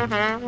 Mm-hmm.